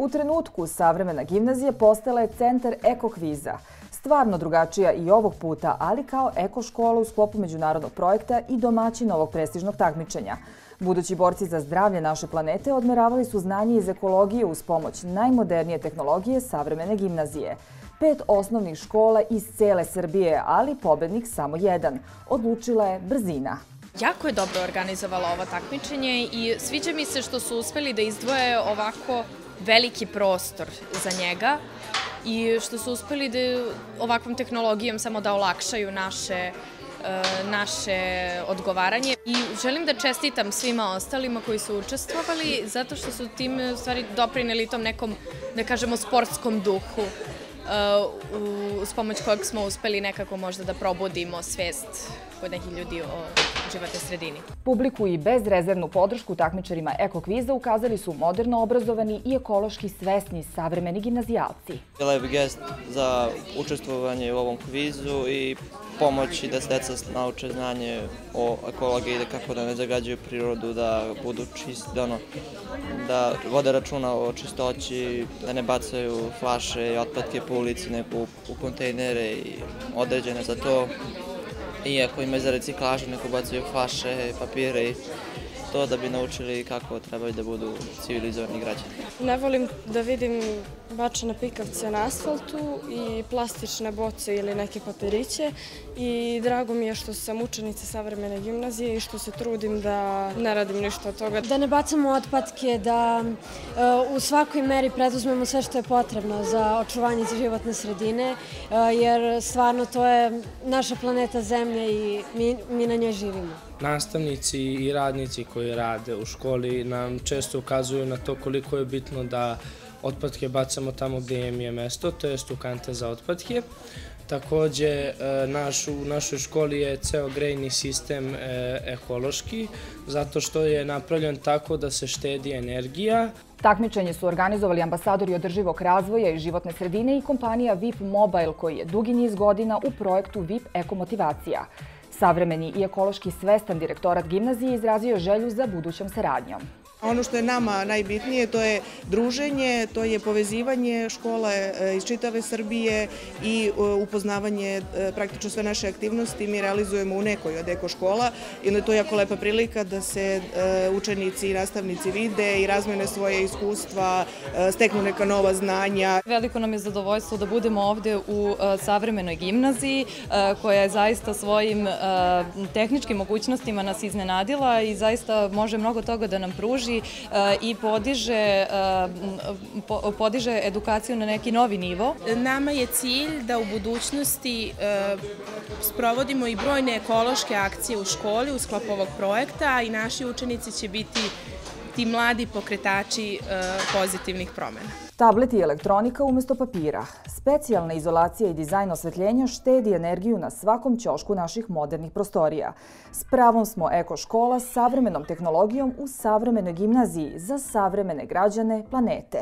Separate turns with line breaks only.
U trenutku savremena gimnazija postala je centar ekokviza. Stvarno drugačija i ovog puta, ali kao eko škola u sklopu međunarodnog projekta i domaćin ovog prestižnog takmičenja. Budući borci za zdravlje naše planete odmeravali su znanje iz ekologije uz pomoć najmodernije tehnologije savremene gimnazije. Pet osnovnih škola iz cele Srbije, ali pobednik samo jedan. Odlučila je brzina.
Jako je dobro organizovala ovo takmičenje i sviđa mi se što su uspeli da izdvoje ovako veliki prostor za njega i što su uspeli da ovakvom tehnologijom samo da olakšaju naše e, naše odgovaranje. I želim da čestitam svima ostalima koji su učestvovali zato što su tim stvari doprineli tom nekom, da kažemo, sportskom duhu uh, s pomoć kojeg smo uspeli nekako možda da probudimo svest kod nekih ljudi o životnoj sredini.
Publiku i bezrezervnu podršku takmičarima ekokviza ukazali su moderno obrazovani i ekološki svesni savremeni gimnazijalci.
Lep gest za učestvovanje u ovom kvizu i pomoći da se deca nauče znanje o ekologiji, da kako da ne zagađaju prirodu, da budu čisti, da, ono, da vode računa o čistoći, da ne bacaju flaše i otpadke po ulici, nego u kontejnere i određene za to. Iako imaju za reciklažu, neko bacaju flaše, papire i to da bi naučili kako trebaju da budu civilizovani građani.
Ne volim da vidim bačene pikavce na asfaltu i plastične boce ili neke papiriće i drago mi je što sam učenica savremene gimnazije i što se trudim da ne radim ništa od toga.
Da ne bacamo otpadke, da uh, u svakoj meri preduzmemo sve što je potrebno za očuvanje životne sredine, uh, jer stvarno to je naša planeta Zemlja i mi, mi na njoj živimo.
Nastavnici i radnici koji rade u školi nam često ukazuju na to koliko je bitno da otpadke bacamo tamo gde im je mesto, to je u kante za otpadke. Takođe, e, naš, u našoj školi je ceo grejni sistem e, ekološki, zato što je napravljen tako da se štedi energija.
Takmičenje su organizovali ambasadori održivog razvoja i životne sredine i kompanija VIP Mobile koji je dugi niz godina u projektu VIP Ekomotivacija. Savremeni i ekološki svestan direktorat gimnazije izrazio želju za budućom saradnjom.
Ono što je nama najbitnije to je druženje, to je povezivanje škola e, iz čitave Srbije i e, upoznavanje e, praktično sve naše aktivnosti mi realizujemo u nekoj od eko škola i onda je to jako lepa prilika da se učenici i nastavnici vide i razmene svoje iskustva, steknu neka nova znanja.
Veliko nam je zadovoljstvo da budemo ovde u savremenoj gimnaziji koja je zaista svojim tehničkim mogućnostima nas iznenadila i zaista može mnogo toga da nam pruži traži eh, i podiže, eh, podiže edukaciju na neki novi nivo.
Nama je cilj da u budućnosti eh, sprovodimo i brojne ekološke akcije u školi u sklopu ovog projekta i naši učenici će biti ti mladi pokretači pozitivnih promena.
Tablet i elektronika umesto papira. Specijalna izolacija i dizajn osvetljenja štedi energiju na svakom ćošku naših modernih prostorija. S pravom smo eko škola s savremenom tehnologijom u savremenoj gimnaziji za savremene građane planete.